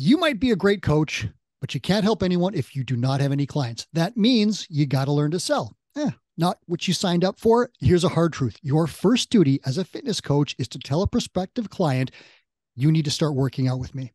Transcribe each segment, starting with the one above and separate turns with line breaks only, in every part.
You might be a great coach, but you can't help anyone if you do not have any clients. That means you got to learn to sell. Eh, not what you signed up for. Here's a hard truth your first duty as a fitness coach is to tell a prospective client, you need to start working out with me.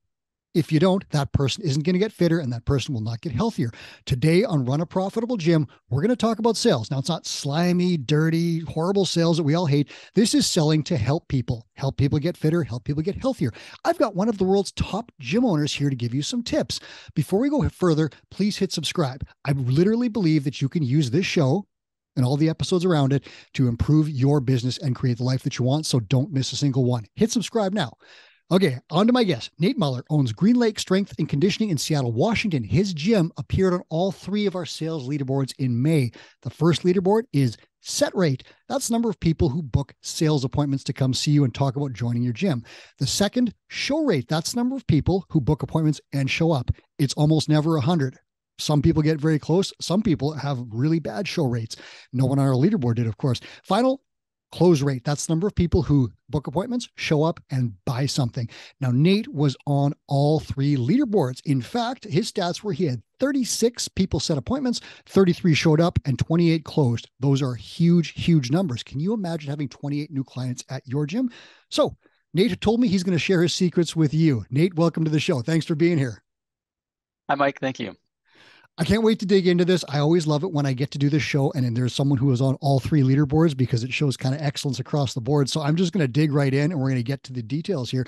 If you don't, that person isn't going to get fitter and that person will not get healthier. Today on Run a Profitable Gym, we're going to talk about sales. Now, it's not slimy, dirty, horrible sales that we all hate. This is selling to help people, help people get fitter, help people get healthier. I've got one of the world's top gym owners here to give you some tips. Before we go further, please hit subscribe. I literally believe that you can use this show and all the episodes around it to improve your business and create the life that you want. So don't miss a single one. Hit subscribe now. Okay, on to my guest. Nate Muller owns Green Lake Strength and Conditioning in Seattle, Washington. His gym appeared on all three of our sales leaderboards in May. The first leaderboard is set rate. That's the number of people who book sales appointments to come see you and talk about joining your gym. The second, show rate. That's the number of people who book appointments and show up. It's almost never 100. Some people get very close. Some people have really bad show rates. No one on our leaderboard did, of course. Final, close rate. That's the number of people who book appointments, show up, and buy something. Now, Nate was on all three leaderboards. In fact, his stats were he had 36 people set appointments, 33 showed up, and 28 closed. Those are huge, huge numbers. Can you imagine having 28 new clients at your gym? So, Nate told me he's going to share his secrets with you. Nate, welcome to the show. Thanks for being here.
Hi, Mike. Thank you.
I can't wait to dig into this. I always love it when I get to do this show and then there's someone who is on all three leaderboards because it shows kind of excellence across the board. So I'm just going to dig right in and we're going to get to the details here.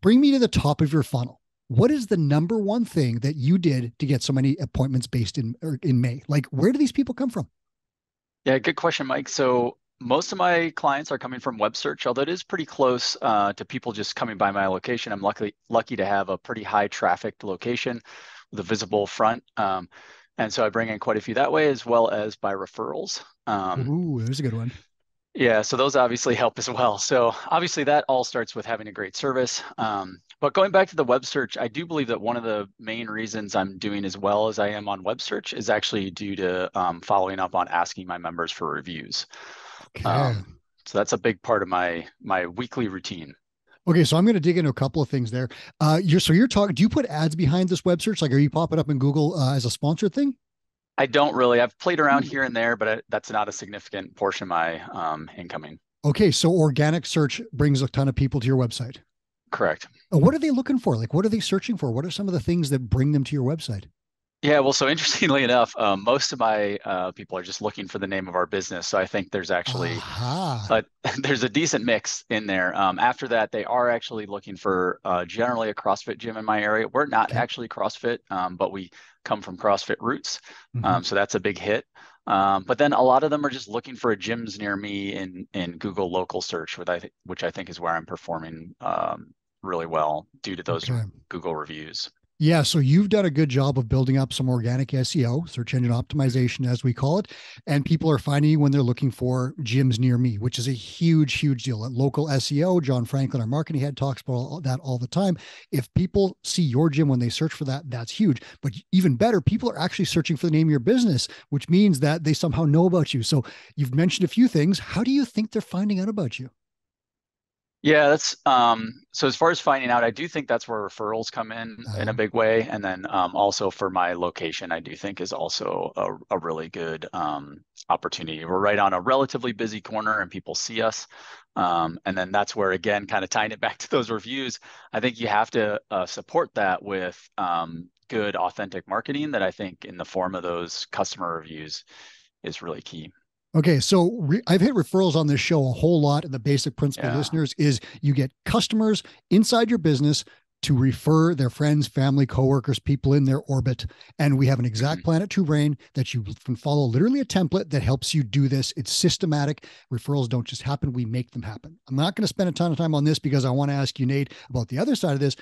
Bring me to the top of your funnel. What is the number one thing that you did to get so many appointments based in in May? Like where do these people come from?
Yeah, good question, Mike. So most of my clients are coming from web search, although it is pretty close uh, to people just coming by my location. I'm lucky lucky to have a pretty high trafficked location the visible front. Um, and so I bring in quite a few that way, as well as by referrals.
Um, Ooh, there's a good one.
Yeah, so those obviously help as well. So obviously that all starts with having a great service. Um, but going back to the web search, I do believe that one of the main reasons I'm doing as well as I am on web search is actually due to um, following up on asking my members for reviews. Okay. Um, so that's a big part of my my weekly routine.
Okay, so I'm going to dig into a couple of things there. Uh, you're so you're talking. Do you put ads behind this web search? Like, are you popping up in Google uh, as a sponsored thing?
I don't really. I've played around here and there, but I, that's not a significant portion of my um, incoming.
Okay, so organic search brings a ton of people to your website.
Correct.
Uh, what are they looking for? Like, what are they searching for? What are some of the things that bring them to your website?
Yeah, well, so interestingly enough, um, most of my uh, people are just looking for the name of our business. So I think there's actually, uh-huh. but there's a decent mix in there. Um, after that, they are actually looking for uh, generally a CrossFit gym in my area. We're not okay. actually CrossFit, um, but we come from CrossFit roots, mm-hmm. Um, so that's a big hit. Um, but then a lot of them are just looking for a gyms near me in in Google local search, which I th- which I think is where I'm performing um, really well due to those okay. Google reviews.
Yeah, so you've done a good job of building up some organic SEO, search engine optimization, as we call it. And people are finding you when they're looking for gyms near me, which is a huge, huge deal. At local SEO, John Franklin, our marketing head, talks about that all the time. If people see your gym when they search for that, that's huge. But even better, people are actually searching for the name of your business, which means that they somehow know about you. So you've mentioned a few things. How do you think they're finding out about you?
Yeah, that's um, so as far as finding out, I do think that's where referrals come in uh-huh. in a uh-huh. big way. And then um, also for my location, I do think is also a, a really good um, opportunity. We're right on a relatively busy corner and people see us. Um, and then that's where, again, kind of tying it back to those reviews, I think you have to uh, support that with um, good, authentic marketing that I think in the form of those customer reviews is really key.
Okay, so re- I've hit referrals on this show a whole lot, and the basic principle, yeah. listeners, is you get customers inside your business to refer their friends, family, coworkers, people in their orbit. And we have an exact mm-hmm. plan at Two Brain that you can follow literally a template that helps you do this. It's systematic. Referrals don't just happen, we make them happen. I'm not going to spend a ton of time on this because I want to ask you, Nate, about the other side of this.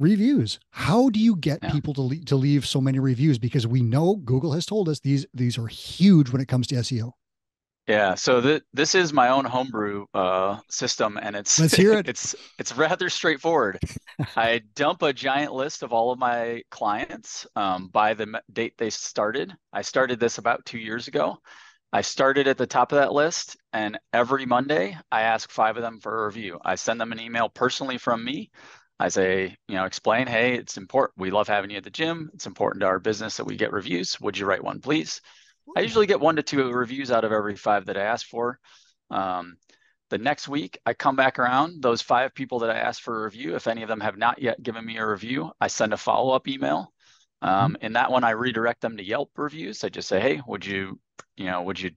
Reviews. How do you get yeah. people to leave, to leave so many reviews? Because we know Google has told us these these are huge when it comes to SEO.
Yeah, so th- this is my own homebrew uh, system, and it's
let's hear it.
it's it's rather straightforward. I dump a giant list of all of my clients um, by the date they started. I started this about two years ago. I started at the top of that list, and every Monday I ask five of them for a review. I send them an email personally from me. I say, you know, explain, hey, it's important. We love having you at the gym. It's important to our business that we get reviews. Would you write one, please? I usually get one to two reviews out of every five that I ask for. Um, the next week, I come back around. Those five people that I asked for a review, if any of them have not yet given me a review, I send a follow up email. Um, mm-hmm. In that one, I redirect them to Yelp reviews. I just say, hey, would you, you know, would you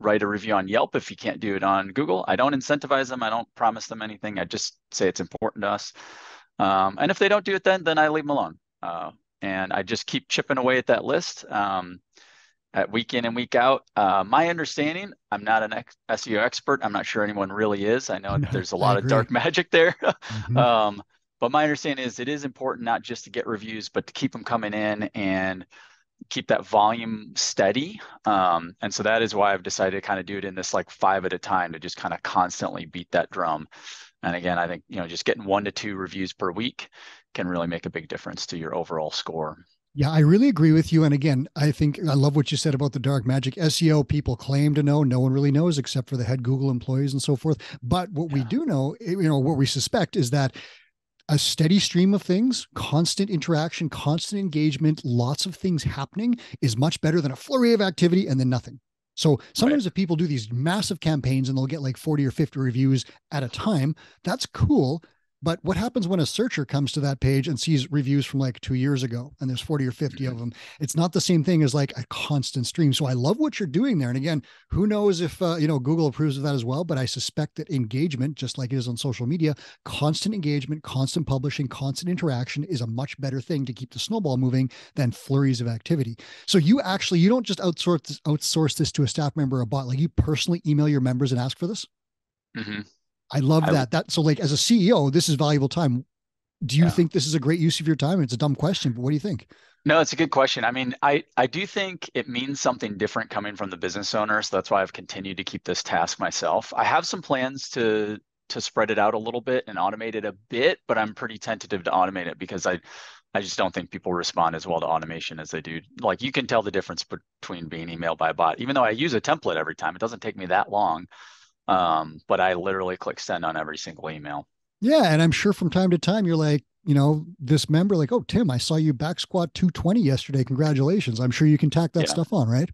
write a review on Yelp if you can't do it on Google? I don't incentivize them. I don't promise them anything. I just say it's important to us. Um, and if they don't do it, then then I leave them alone. Uh, and I just keep chipping away at that list. Um, at week in and week out. Uh, my understanding, I'm not an ex- SEO expert. I'm not sure anyone really is. I know no, there's a lot of dark magic there. mm-hmm. um, but my understanding is it is important not just to get reviews, but to keep them coming in and keep that volume steady. Um, and so that is why I've decided to kind of do it in this like five at a time to just kind of constantly beat that drum. And again, I think, you know, just getting one to two reviews per week can really make a big difference to your overall score.
Yeah, I really agree with you. And again, I think I love what you said about the dark magic. SEO people claim to know, no one really knows except for the head Google employees and so forth. But what yeah. we do know, eh, you know, what we suspect is that a steady stream of things, constant interaction, constant engagement, lots of things happening is much better than a flurry of activity and then nothing. So sometimes right. if people do these massive campaigns and they'll get like 40 or 50 reviews at a time, that's cool. But what happens when a searcher comes to that page and sees reviews from like two years ago and there's 40 or 50 of mm-hmm. them? It's not the same thing as like a constant stream. So I love what you're doing there. And again, who knows if, uh, you know, Google approves of that as well. But I suspect that engagement, just like it is on social media, constant engagement, constant publishing, constant interaction is a much better thing to keep the snowball moving than flurries of activity. So you actually, you don't just outsource this, outsource this to a staff member or a bot, like you personally email your members and ask for this? Mm-hmm. I love I, that. That so like as a CEO, this is valuable time. Do you yeah. think this is a great use of your time? It's a dumb question, but what do you think?
No, it's a good question. I mean, I, I do think it means something different coming from the business owner. So that's why I've continued to keep this task myself. I have some plans to to spread it out a little bit and automate it a bit, but I'm pretty tentative to automate it because I I just don't think people respond as well to automation as they do. Like you can tell the difference between being emailed by a bot. Even though I use a template every time, it doesn't take me that long. Um, but I literally click send on every single email.
Yeah. And I'm sure from time to time you're like, you know, this member, like, oh, Tim, I saw you back squat 220 yesterday. Congratulations. I'm sure you can tack that yeah. stuff on, right?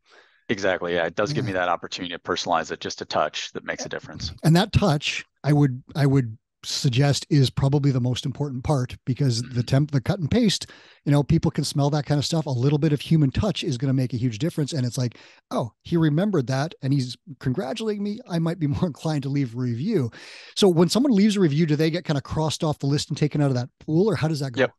Exactly. Yeah. It does yeah. give me that opportunity to personalize it just a touch that makes a difference.
And that touch, I would, I would suggest is probably the most important part because the mm-hmm. temp the cut and paste you know people can smell that kind of stuff a little bit of human touch is going to make a huge difference and it's like oh he remembered that and he's congratulating me i might be more inclined to leave a review so when someone leaves a review do they get kind of crossed off the list and taken out of that pool or how does that go
yep.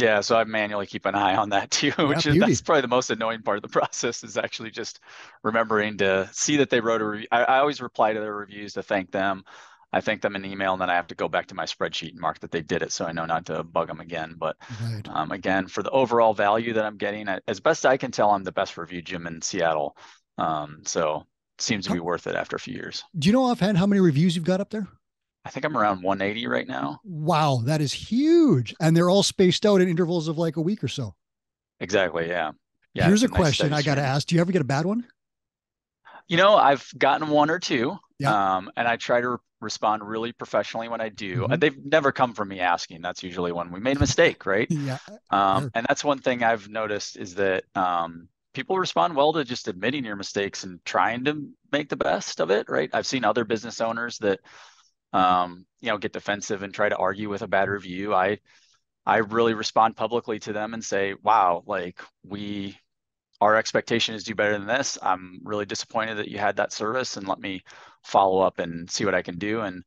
Yeah, so I manually keep an eye on that too, which yeah, is that's probably the most annoying part of the process is actually just remembering to see that they wrote a review. I, I always reply to their reviews to thank them. I thank them in email, and then I have to go back to my spreadsheet and mark that they did it, so I know not to bug them again. But right. um, again, for the overall value that I'm getting, as best I can tell, I'm the best review gym in Seattle. Um, so it seems to be worth it after a few years.
Do you know offhand how many reviews you've got up there?
I think I'm around 180 right now.
Wow, that is huge, and they're all spaced out in intervals of like a week or so.
Exactly. Yeah. Yeah.
Here's a, a nice question I got to ask: Do you ever get a bad one?
You know, I've gotten one or two. Yeah. Um, and I try to respond really professionally when I do. Mm-hmm. They've never come from me asking. That's usually when we made a mistake, right? yeah. Um, sure. And that's one thing I've noticed is that um, people respond well to just admitting your mistakes and trying to make the best of it, right? I've seen other business owners that, um, you know, get defensive and try to argue with a bad review. I, I really respond publicly to them and say, "Wow, like we our expectation is do better than this. I'm really disappointed that you had that service and let me follow up and see what I can do. And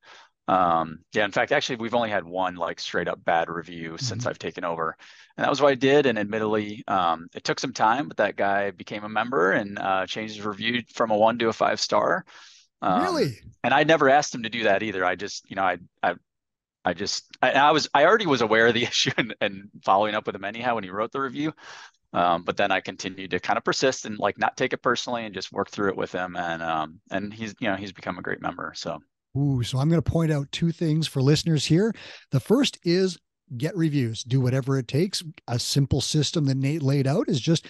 um, yeah, in fact, actually, we've only had one like straight up bad review mm-hmm. since I've taken over, and that was what I did. And admittedly, um, it took some time, but that guy became a member and uh, changed his review from a one to a five star.
Um, really?
And I never asked him to do that either. I just, you know, I, I, I just, I, I was, I already was aware of the issue and, and following up with him anyhow when he wrote the review. Um, but then I continued to kind of persist and like not take it personally and just work through it with him. And um, and he's you know he's become a great member. So.
Ooh, so I'm going to point out two things for listeners here. The first is get reviews, do whatever it takes. A simple system that Nate laid out is just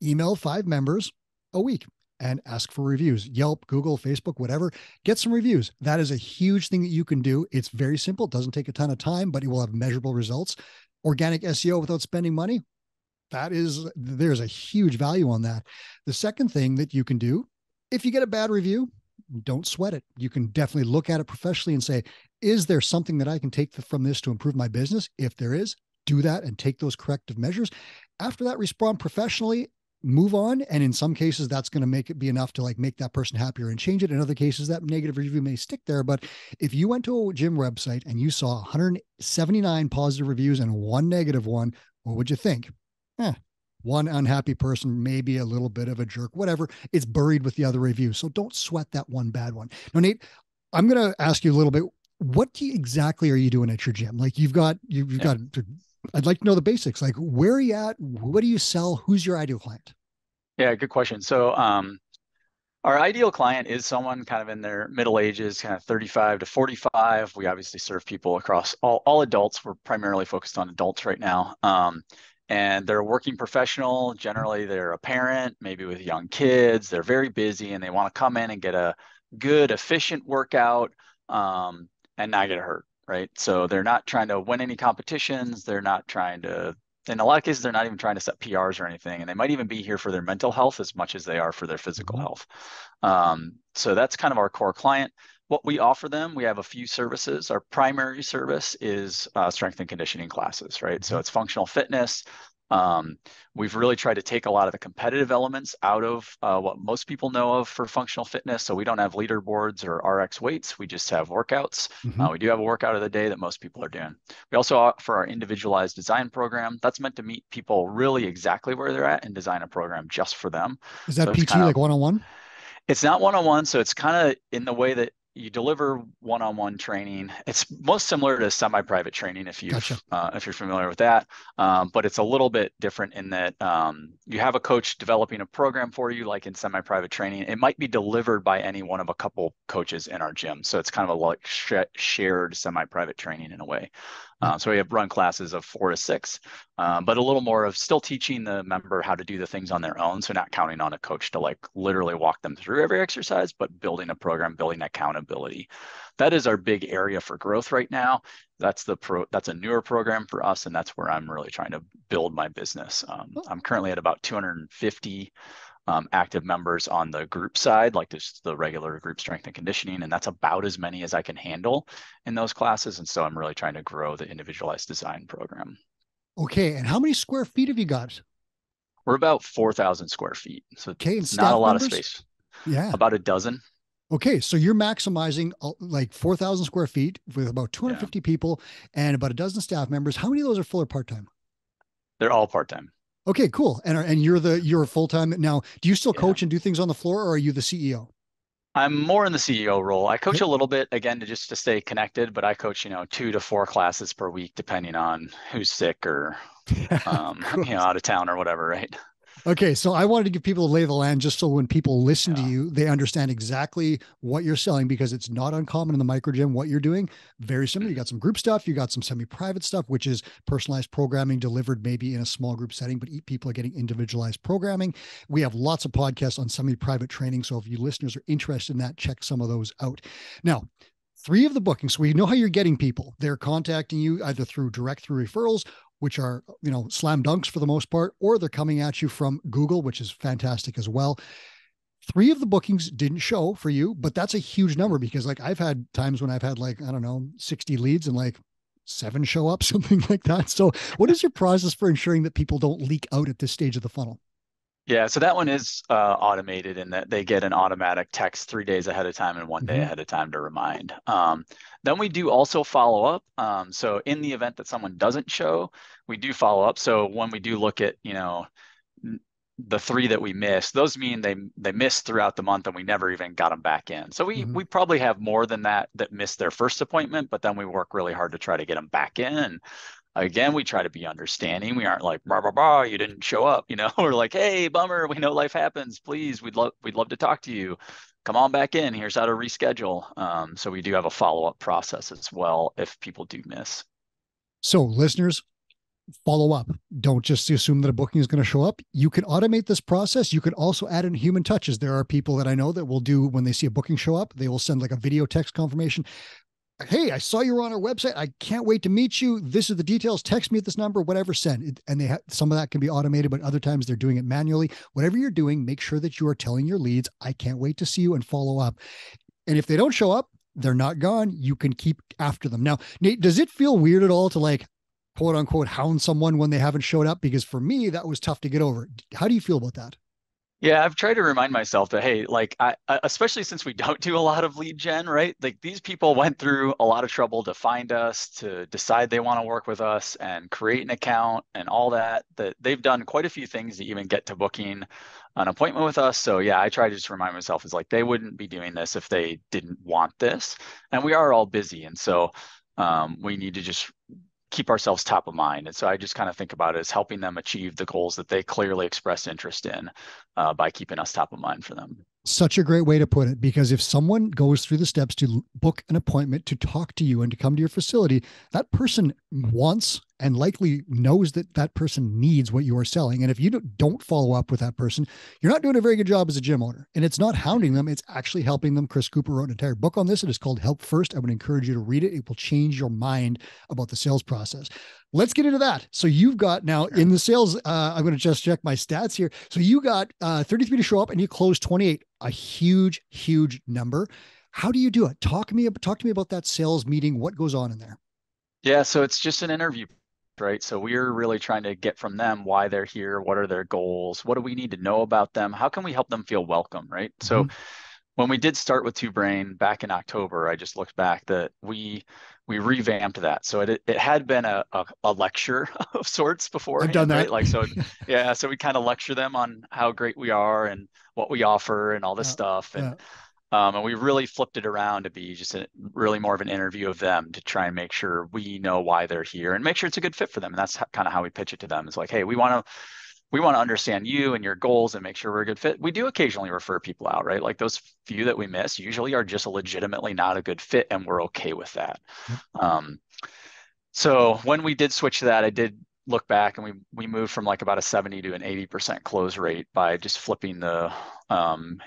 email five members a week and ask for reviews. Yelp, Google, Facebook, whatever. Get some reviews. That is a huge thing that you can do. It's very simple. It doesn't take a ton of time, but it will have measurable results. Organic SEO without spending money. That is, there's a huge value on that. The second thing that you can do, if you get a bad review, don't sweat it. You can definitely look at it professionally and say, is there something that I can take from this to improve my business? If there is, do that and take those corrective measures. After that, respond professionally, move on. And in some cases, that's going to make it be enough to like make that person happier and change it. In other cases, that negative review may stick there. But if you went to a gym website and you saw 179 positive reviews and one negative one, what would you think? Eh, one unhappy person, maybe a little bit of a jerk, whatever. It's buried with the other reviews. So don't sweat that one bad one. Now, Nate, I'm going to ask you a little bit. What you, exactly are you doing at your gym? Like you've got you've, you've yeah. got. I'd like to know the basics. Like where are you at? What do you sell? Who's your ideal client?
Yeah, good question. So um, our ideal client is someone kind of in their middle ages, kind of 35 to 45. We obviously serve people across all, all adults. We're primarily focused on adults right now. Um, and they're a working professional. Generally, they're a parent, maybe with young kids. They're very busy and they want to come in and get a good, efficient workout um, and not get hurt, right? So they're not trying to win any competitions. They're not trying to, in a lot of cases, they're not even trying to set PRs or anything. And they might even be here for their mental health as much as they are for their physical mm-hmm. health. Um, so that's kind of our core client what we offer them, we have a few services. Our primary service is uh, strength and conditioning classes, right? So mm-hmm. it's functional fitness. Um, we've really tried to take a lot of the competitive elements out of uh, what most people know of for functional fitness. So we don't have leaderboards or RX weights. We just have workouts. Mm-hmm. Uh, we do have a workout of the day that most people are doing. We also offer our individualized design program. That's meant to meet people really exactly where they're at and design a program just for them.
Is that so PT kind of, like one on one?
It's not one on one. So it's kind of in the way that you deliver one-on-one training. It's most similar to semi-private training if you gotcha. uh, if you're familiar with that, um, but it's a little bit different in that um, you have a coach developing a program for you, like in semi-private training. It might be delivered by any one of a couple coaches in our gym, so it's kind of a like sh- shared semi-private training in a way. Uh, so we have run classes of four to six, um, but a little more of still teaching the member how to do the things on their own. So not counting on a coach to like literally walk them through every exercise, but building a program, building accountability. That is our big area for growth right now. That's the pro. That's a newer program for us, and that's where I'm really trying to build my business. Um, I'm currently at about 250 um, active members on the group side, like just the regular group strength and conditioning. And that's about as many as I can handle in those classes. And so I'm really trying to grow the individualized design program.
Okay. And how many square feet have you got?
We're about 4,000 square feet. So okay, it's not a lot members? of space.
Yeah.
About a dozen.
Okay, so you're maximizing uh, like 4,000 square feet with about 250 yeah. people and about a dozen staff members. How many of those are full or part time?
They're all part time.
Okay, cool. And and you're the you're a full time now. Do you still coach and do things on the floor, or are you the CEO?
I'm more in the CEO role. I coach a little bit again to just to stay connected, but I coach you know two to four classes per week, depending on who's sick or um, you know out of town or whatever. Right.
Okay, so I wanted to give people a lay of the land just so when people listen yeah. to you, they understand exactly what you're selling because it's not uncommon in the micro gym what you're doing. Very similar. You mm-hmm. got some group stuff, you got some semi-private stuff, which is personalized programming delivered maybe in a small group setting, but people are getting individualized programming. We have lots of podcasts on semi-private training. So if you listeners are interested in that, check some of those out. Now, three of the bookings we know how you're getting people they're contacting you either through direct through referrals which are you know slam dunks for the most part or they're coming at you from google which is fantastic as well. Three of the bookings didn't show for you but that's a huge number because like i've had times when i've had like i don't know 60 leads and like seven show up something like that. So what is your process for ensuring that people don't leak out at this stage of the funnel
yeah, so that one is uh, automated in that they get an automatic text three days ahead of time and one day mm-hmm. ahead of time to remind. Um, then we do also follow up. Um, so in the event that someone doesn't show, we do follow up. So when we do look at, you know, the three that we missed, those mean they they missed throughout the month and we never even got them back in. So we mm-hmm. we probably have more than that that missed their first appointment, but then we work really hard to try to get them back in again we try to be understanding we aren't like blah blah blah you didn't show up you know we're like hey bummer we know life happens please we'd love we'd love to talk to you come on back in here's how to reschedule um, so we do have a follow-up process as well if people do miss
so listeners follow up. Don't just assume that a booking is going to show up. You can automate this process. You can also add in human touches. There are people that I know that will do when they see a booking show up, they will send like a video text confirmation. Hey, I saw you were on our website. I can't wait to meet you. This is the details. Text me at this number, whatever, send. And they have some of that can be automated, but other times they're doing it manually. Whatever you're doing, make sure that you are telling your leads, I can't wait to see you and follow up. And if they don't show up, they're not gone. You can keep after them. Now, Nate, does it feel weird at all to like quote unquote hound someone when they haven't showed up? Because for me, that was tough to get over. How do you feel about that?
Yeah, I've tried to remind myself that hey, like I, especially since we don't do a lot of lead gen, right? Like these people went through a lot of trouble to find us, to decide they want to work with us and create an account and all that. That they've done quite a few things to even get to booking an appointment with us. So yeah, I try to just remind myself is like they wouldn't be doing this if they didn't want this. And we are all busy. And so um, we need to just keep ourselves top of mind. And so I just kind of think about it as helping them achieve the goals that they clearly express interest in uh, by keeping us top of mind for them.
Such a great way to put it because if someone goes through the steps to book an appointment to talk to you and to come to your facility, that person wants and likely knows that that person needs what you are selling. And if you don't follow up with that person, you're not doing a very good job as a gym owner. And it's not hounding them, it's actually helping them. Chris Cooper wrote an entire book on this. It is called Help First. I would encourage you to read it. It will change your mind about the sales process. Let's get into that. So you've got now in the sales, uh, I'm going to just check my stats here. So you got uh, 33 to show up and you closed 28, a huge, huge number. How do you do it? Talk to me, talk to me about that sales meeting. What goes on in there?
Yeah, so it's just an interview right? So we're really trying to get from them why they're here, what are their goals, what do we need to know about them, how can we help them feel welcome, right? Mm-hmm. So when we did start with Two Brain back in October, I just looked back that we we revamped that. So it it had been a a, a lecture of sorts before.
I've done that. Right?
Like so, yeah. So we kind of lecture them on how great we are and what we offer and all this yeah, stuff and. Yeah um, and we really flipped it around to be just a, really more of an interview of them to try and make sure we know why they're here and make sure it's a good fit for them. And that's kind of how we pitch it to them. It's like, hey, we want to we want to understand you and your goals and make sure we're a good fit. We do occasionally refer people out, right? Like those few that we miss usually are just legitimately not a good fit, and we're okay with that. Um, so when we did switch to that, I did look back and we we moved from like about a 70 to an 80% close rate by just flipping the um,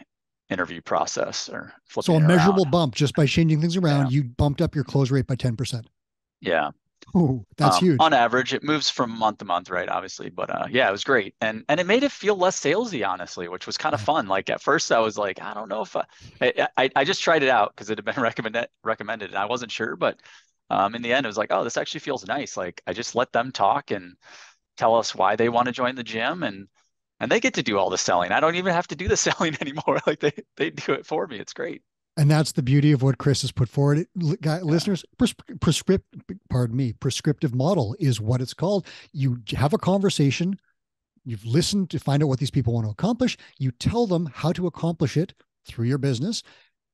interview process or
so a measurable around. bump just by changing things around yeah. you bumped up your close rate by 10%
yeah.
Oh that's um, huge.
on average it moves from month to month right obviously but uh, yeah it was great. And and it made it feel less salesy honestly which was kind of fun. Like at first i was like i don't know if i i, I just tried it out because it had been recommended recommended and i wasn't sure but um, in the end it was like oh this actually feels nice. Like i just let them talk and tell us why they want to join the gym and and they get to do all the selling. I don't even have to do the selling anymore. Like they they do it for me. It's great.
And that's the beauty of what Chris has put forward. Guy, yeah. Listeners, pres- prescript, pardon me, prescriptive model is what it's called. You have a conversation. You've listened to find out what these people want to accomplish. You tell them how to accomplish it through your business,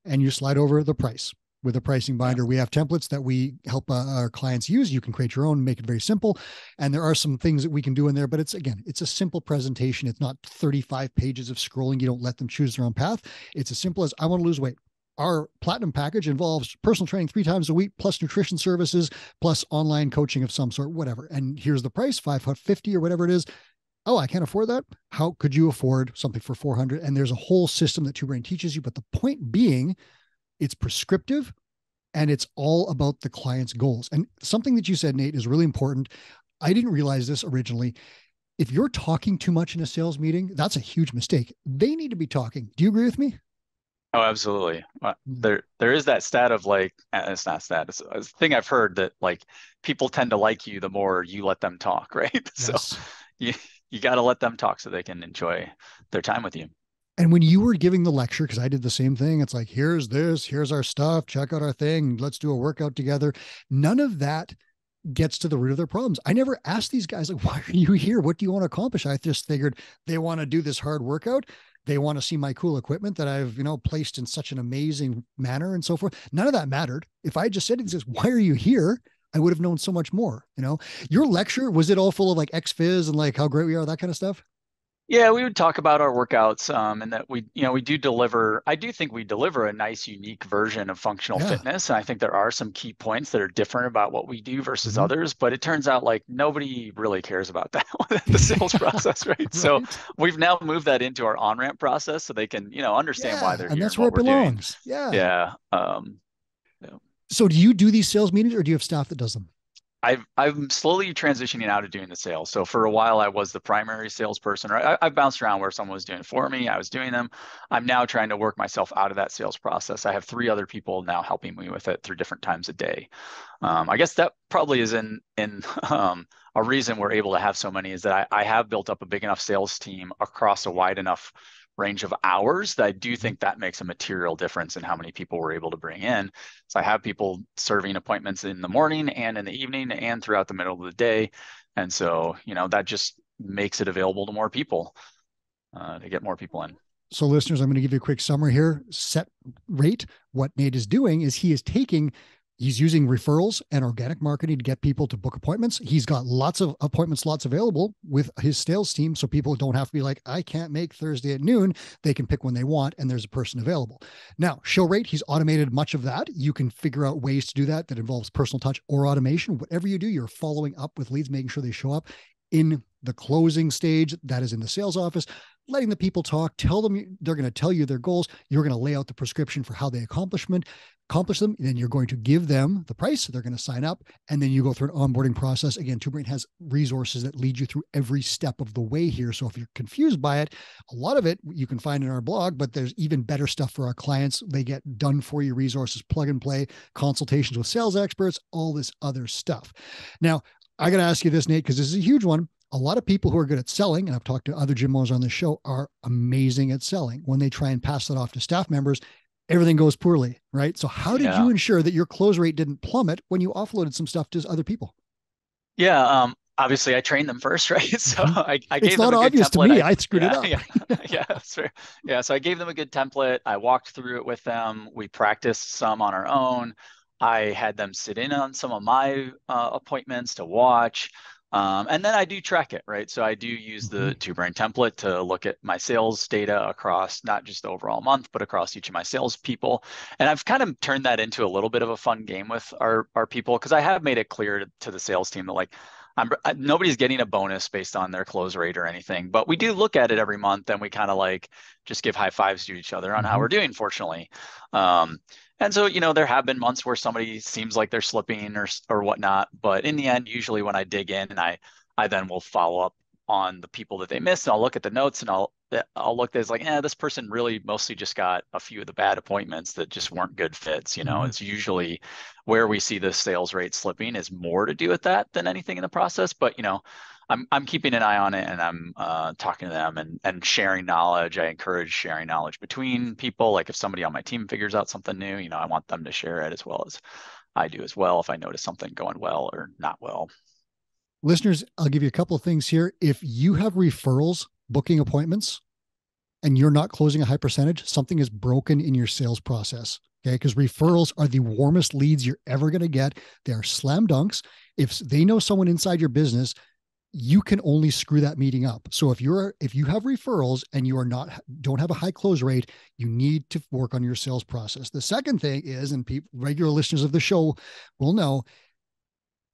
and you slide over the price with a pricing binder. We have templates that we help uh, our clients use. You can create your own, make it very simple. And there are some things that we can do in there, but it's again, it's a simple presentation. It's not 35 pages of scrolling. You don't let them choose their own path. It's as simple as I want to lose weight. Our platinum package involves personal training three times a week, plus nutrition services, plus online coaching of some sort, whatever. And here's the price, 550 or whatever it is oh, I can't afford that. How could you afford something for 400? And there's a whole system that Two Brain teaches you. But the point being it's prescriptive and it's all about the client's goals. And something that you said, Nate, is really important. I didn't realize this originally. If you're talking too much in a sales meeting, that's a huge mistake. They need to be talking. Do you agree with me?
Oh, absolutely. Mm. There, there is that stat of like, it's not stat. It's a thing I've heard that like people tend to like you the more you let them talk, right? Yes. So you, you got to let them talk so they can enjoy their time with you.
And when you were giving the lecture, because I did the same thing, it's like, here's this, here's our stuff, check out our thing, let's do a workout together. None of that gets to the root of their problems. I never asked these guys, like, why are you here? What do you want to accomplish? I just figured they want to do this hard workout. They want to see my cool equipment that I've, you know, placed in such an amazing manner and so forth. None of that mattered. If I just said, this, why are you here? I would have known so much more. You know, your lecture, was it all full of like X Fizz and like how great we are, that kind of stuff?
Yeah, we would talk about our workouts um, and that we, you know, we do deliver. I do think we deliver a nice, unique version of functional yeah. fitness. And I think there are some key points that are different about what we do versus mm-hmm. others. But it turns out like nobody really cares about that the sales process, right? right? So we've now moved that into our on ramp process so they can, you know, understand
yeah,
why they're
and that's where it belongs.
Doing. Yeah. Yeah. Um,
yeah. So do you do these sales meetings or do you have staff that does them?
I've, I'm slowly transitioning out of doing the sales. So for a while, I was the primary salesperson. I, I bounced around where someone was doing it for me. I was doing them. I'm now trying to work myself out of that sales process. I have three other people now helping me with it through different times a day. Um, I guess that probably is in in um, a reason we're able to have so many is that I, I have built up a big enough sales team across a wide enough range of hours that I do mm-hmm. think that makes a material difference in how many people we're able to bring in. So I have people serving appointments in the morning and in the evening and throughout the middle of the day. And so, you know, that just makes it available to more people uh, to get more people in.
So, listeners, I'm going to give you a quick summary here. Set rate. What Nate is doing is he is taking He's using referrals and organic marketing to get people to book appointments. He's got lots of appointment slots available with his sales team. So people don't have to be like, I can't make Thursday at noon. They can pick when they want and there's a person available. Now, show rate, he's automated much of that. You can figure out ways to do that that involves personal touch or automation. Whatever you do, you're following up with leads, making sure they show up in the closing stage that is in the sales office letting the people talk tell them they're going to tell you their goals you're going to lay out the prescription for how they accomplishment accomplish them. And then you're going to give them the price. They're going to sign up. And then you go through an onboarding process. Again, Two Brain has resources that lead you through every step of the way here. So if you're confused by it, a lot of it you can find in our blog, but there's even better stuff for our clients. They get done for you resources, plug and play, consultations with sales experts, all this other stuff. Now, I got to ask you this, Nate, because this is a huge one a lot of people who are good at selling, and I've talked to other gym owners on the show, are amazing at selling. When they try and pass that off to staff members, everything goes poorly, right? So how did yeah. you ensure that your close rate didn't plummet when you offloaded some stuff to other people?
Yeah, um, obviously I trained them first, right? So mm-hmm. I, I gave
it's not obvious to me. I, I screwed
yeah,
it
up. Yeah, yeah, that's fair. Yeah, so I gave them a good template. I walked through it with them. We practiced some on our own. I had them sit in on some of my uh, appointments to watch. Um, and then I do track it, right? So I do use the mm-hmm. two brain template to look at my sales data across not just the overall month, but across each of my sales people. And I've kind of turned that into a little bit of a fun game with our, our people because I have made it clear to, to the sales team that like I'm, nobody's getting a bonus based on their close rate or anything, but we do look at it every month and we kind of like just give high fives to each other on mm-hmm. how we're doing, fortunately. Um, and so, you know, there have been months where somebody seems like they're slipping or or whatnot, but in the end, usually when I dig in and I I then will follow up on the people that they missed, and I'll look at the notes and I'll I'll look as like, yeah, this person really mostly just got a few of the bad appointments that just weren't good fits. You know, mm-hmm. it's usually where we see the sales rate slipping is more to do with that than anything in the process. But you know, I'm I'm keeping an eye on it and I'm uh, talking to them and and sharing knowledge. I encourage sharing knowledge between people. Like if somebody on my team figures out something new, you know, I want them to share it as well as I do as well if I notice something going well or not well.
Listeners, I'll give you a couple of things here. If you have referrals booking appointments and you're not closing a high percentage, something is broken in your sales process. Okay. Because referrals are the warmest leads you're ever going to get. They are slam dunks. If they know someone inside your business, you can only screw that meeting up. So if you're if you have referrals and you are not don't have a high close rate, you need to work on your sales process. The second thing is, and people, regular listeners of the show will know,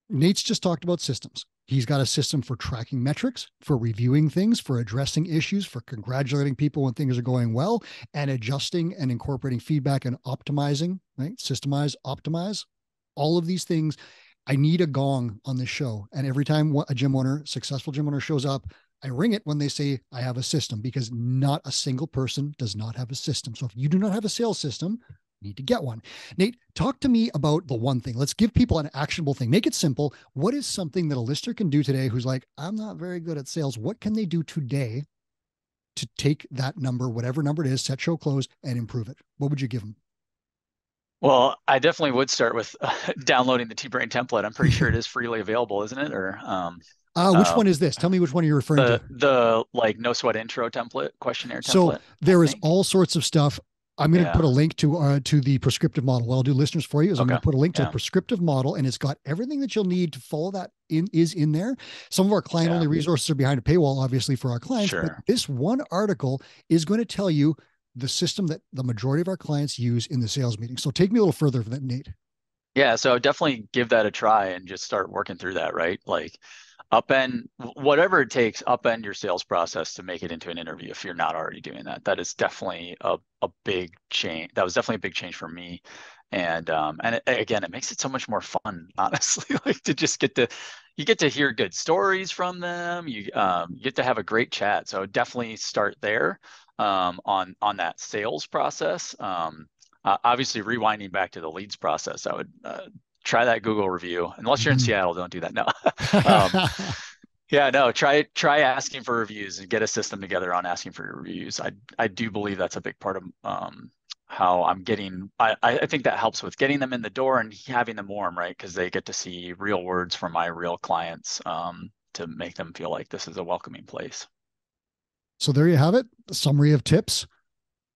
Nate's just talked about systems. He's got a system for tracking metrics, for reviewing things, for addressing issues, for congratulating people when things are going well, and adjusting and incorporating feedback and optimizing, right? Systemize, optimize. All of these things I need a gong on this show. And every time a gym owner, successful gym owner shows up, I ring it when they say I have a system because not a single person does not have a system. So if you do not have a sales system, need to get one. Nate, talk to me about the one thing. Let's give people an actionable thing. Make it simple. What is something that a listener can do today who's like, I'm not very good at sales? What can they do today to take that number, whatever number it is, set show close and improve it? What would you give them?
Well, I definitely would start with uh, downloading the Two Brain template. I'm pretty sure it is freely available, isn't it? Or
um, uh, which uh, one is this? Tell me which one you're referring
the,
to.
The like no sweat intro template, questionnaire template.
So there is all sorts of stuff I'm going to put a link to uh, to the prescriptive model. What I'll do, listeners, for you is okay. I'm going to put a link to yeah. the prescriptive model, and it's got everything that you'll need to follow that in is in there. Some of our client only yeah. resources are behind a paywall, obviously, for our clients. Sure. But this one article is going to tell you the system that the majority of our clients use in the sales meeting. So take me a little further for that, Nate.
Yeah, so definitely give that a try and just start working through that, right? Like upend whatever it takes upend your sales process to make it into an interview if you're not already doing that. That is definitely a, a big change that was definitely a big change for me. And um and it, again it makes it so much more fun honestly like to just get to you get to hear good stories from them. You um you get to have a great chat. So definitely start there um on on that sales process. Um uh, obviously rewinding back to the leads process i would uh, try that Google review. Unless you're in mm-hmm. Seattle, don't do that. No. um, yeah, no. Try try asking for reviews and get a system together on asking for reviews. I I do believe that's a big part of um, how I'm getting. I I think that helps with getting them in the door and having them warm, right? Because they get to see real words from my real clients um, to make them feel like this is a welcoming place.
So there you have it. A summary of tips.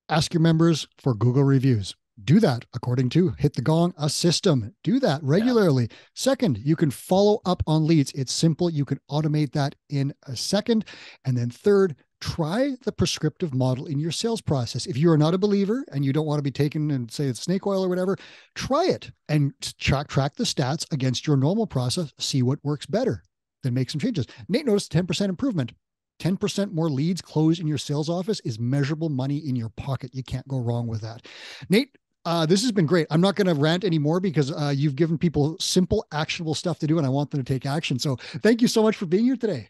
Ask your members for Google reviews do that according to hit the gong a system. Do that regularly. Yeah. second you can follow up on leads. It's simple. You can automate that in a second. And then third try the prescriptive model in your sales process. If you are not a believer and you don't want to be taken and say it's snake oil or whatever try it and track track the stats against your normal process see what works better then make some changes. Nate noticed 10% improvement. 10% more leads closed in your sales office is measurable money in your pocket. You can't go wrong with that. Nate, uh, this has been great. I'm not going to rant anymore because uh, you've given people simple, actionable stuff to do, and I want them to take action. So thank you so much for being here today.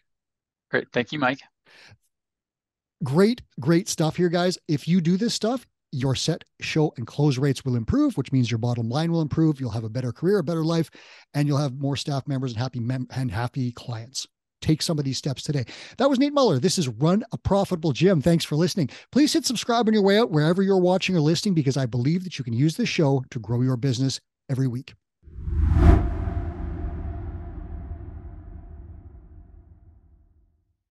Great. Thank you, Mike.
Great, great stuff here, guys. If you do this stuff, your set, show, and close rates will improve, which means your bottom line will improve. You'll have a better career, a better life, and you'll have more staff members and happy mem- and happy clients take some of these steps today. That was Nate Muller. This is Run a Profitable Gym. Thanks for listening. Please hit subscribe on your way out wherever you're watching or listening because I believe that you can use this show to grow your business every week.